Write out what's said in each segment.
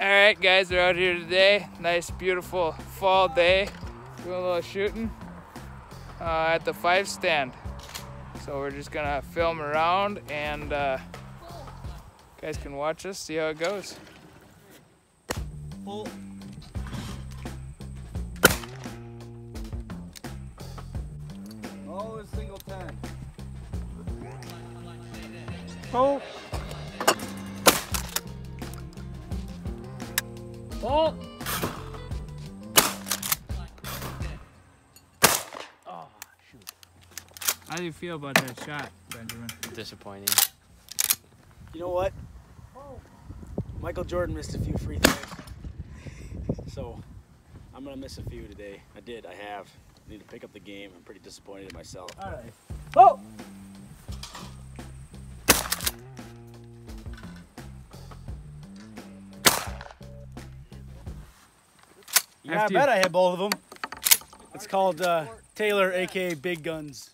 All right, guys, we're out here today. Nice, beautiful fall day. Doing a little shooting uh, at the five stand. So we're just gonna film around and uh, guys can watch us, see how it goes. Pull. Always single ten. Pull. Pull. Oh, shoot. How do you feel about that shot, Benjamin? Disappointing. You know what? Michael Jordan missed a few free throws. So I'm gonna miss a few today. I did, I have. Need to pick up the game. I'm pretty disappointed in myself. All right. Oh! Yeah, I After you- bet I hit both of them. It's called uh, Taylor, aka Big Guns.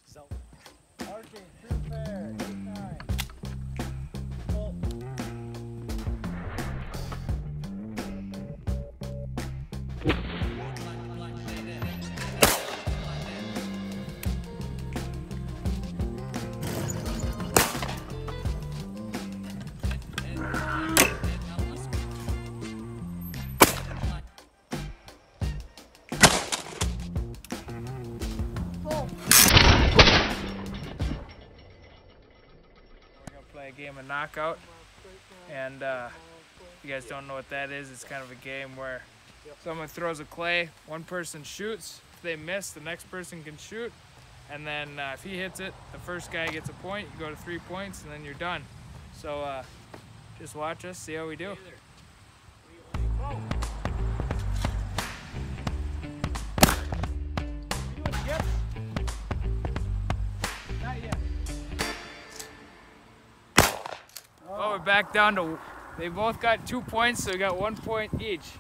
Game of knockout, and uh, if you guys don't know what that is, it's kind of a game where someone throws a clay, one person shoots. If they miss, the next person can shoot, and then uh, if he hits it, the first guy gets a point. You go to three points, and then you're done. So uh, just watch us, see how we do. We're back down to. They both got two points, so we got one point each.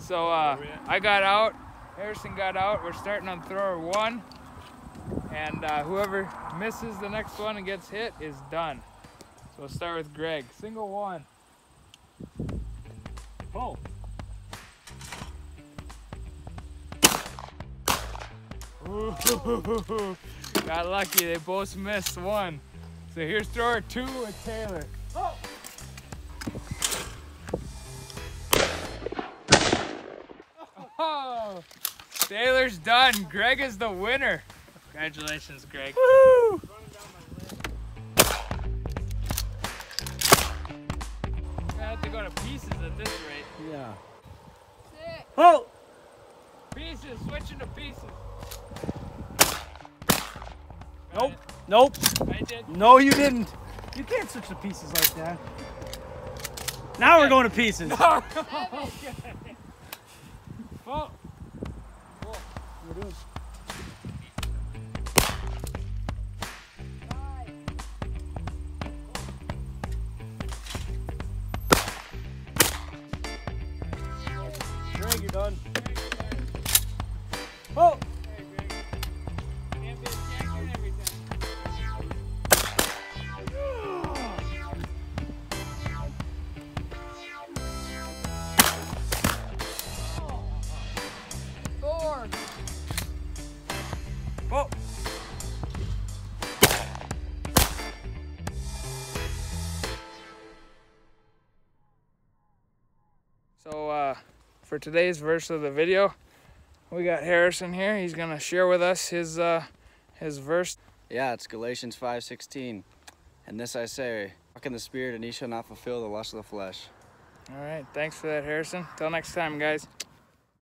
So uh, I got out. Harrison got out. We're starting on thrower one, and uh, whoever misses the next one and gets hit is done. So we'll start with Greg. Single one. Pull. Ooh, got lucky. They both missed one. So here's thrower two with Taylor. Taylor's done. Greg is the winner. Congratulations, Greg. Woo! I have to go to pieces at this rate. Yeah. Oh! Pieces, switching to pieces. Nope. Nope. I did. No, you didn't. You can't switch the pieces like that. Now we're going to pieces. Oh. Greg, you're done. Oh! For today's verse of the video, we got Harrison here. He's gonna share with us his uh, his verse. Yeah, it's Galatians 5:16. And this I say, walk in the spirit and ye shall not fulfill the lust of the flesh. All right, thanks for that, Harrison. Till next time, guys.